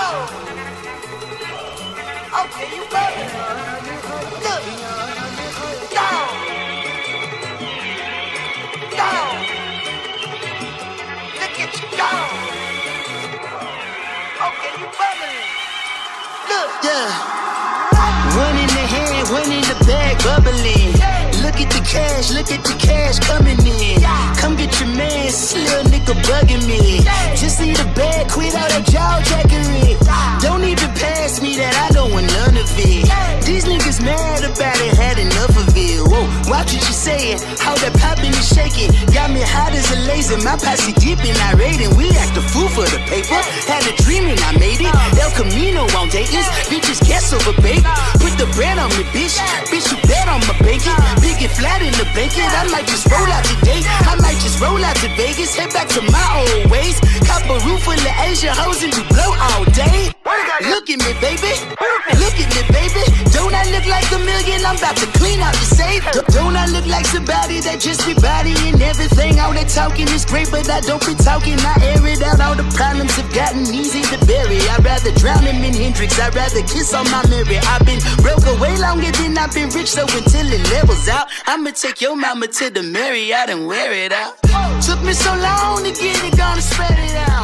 go. Okay, you go. Go. Go. Look at you go. Okay, you bubbling. Look. Yeah. One in the hand, one in the bag, bubbling. Look at the cash, look at the cash coming in. Mad about it, had enough of it. Whoa, watch what you saying, how that popping and shaking. Got me hot as a laser, my posse deep and irate, and we act a fool for the paper. Had a dream and I made it. El Camino on Dayton's, bitches guess over baby. Put the bread on me, bitch. Bitch, you bet on my bacon. Big and flat in the bacon. I might just roll out today. I might just roll out to Vegas, head back to my old ways. Cop a roof full of Asian hoes and do blow all day. Look at me, baby. Look I'm about to clean out the safe. Don't I look like somebody that just be bodying everything? All that talking is great, but I don't be talking. I air it out. All the problems have gotten easy to bury. I'd rather drown him in Hendrix. I'd rather kiss on my mirror. I've been broke away longer than I've been rich, so until it levels out, I'ma take your mama to the Marriott and wear it out. Took me so long to get it, gonna spread it out.